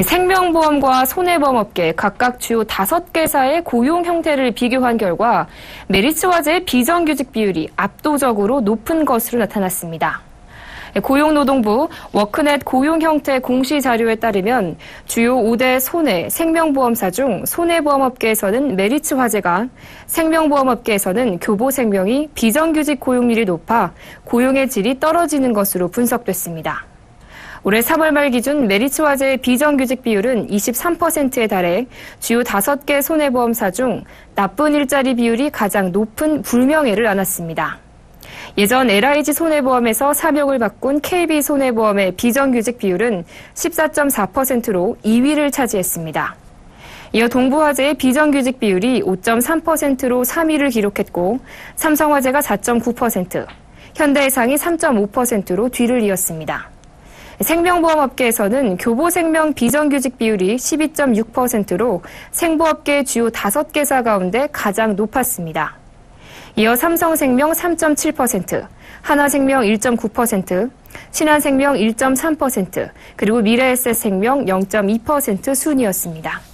생명보험과 손해보험업계 각각 주요 5개사의 고용 형태를 비교한 결과 메리츠화재의 비정규직 비율이 압도적으로 높은 것으로 나타났습니다. 고용노동부 워크넷 고용 형태 공시 자료에 따르면 주요 5대 손해 생명보험사 중 손해보험업계에서는 메리츠 화재가 생명보험업계에서는 교보생명이 비정규직 고용률이 높아 고용의 질이 떨어지는 것으로 분석됐습니다. 올해 3월 말 기준 메리츠 화재의 비정규직 비율은 23%에 달해 주요 5개 손해보험사 중 나쁜 일자리 비율이 가장 높은 불명예를 안았습니다. 예전 LIG 손해보험에서 사명을 바꾼 KB 손해보험의 비정규직 비율은 14.4%로 2위를 차지했습니다. 이어 동부화재의 비정규직 비율이 5.3%로 3위를 기록했고 삼성화재가 4.9%, 현대해상이 3.5%로 뒤를 이었습니다. 생명보험업계에서는 교보생명 비정규직 비율이 12.6%로 생보업계 주요 5개사 가운데 가장 높았습니다. 이어 삼성생명 3.7%, 하나생명 1.9%, 신한생명 1.3%, 그리고 미래에셋생명 0.2% 순이었습니다.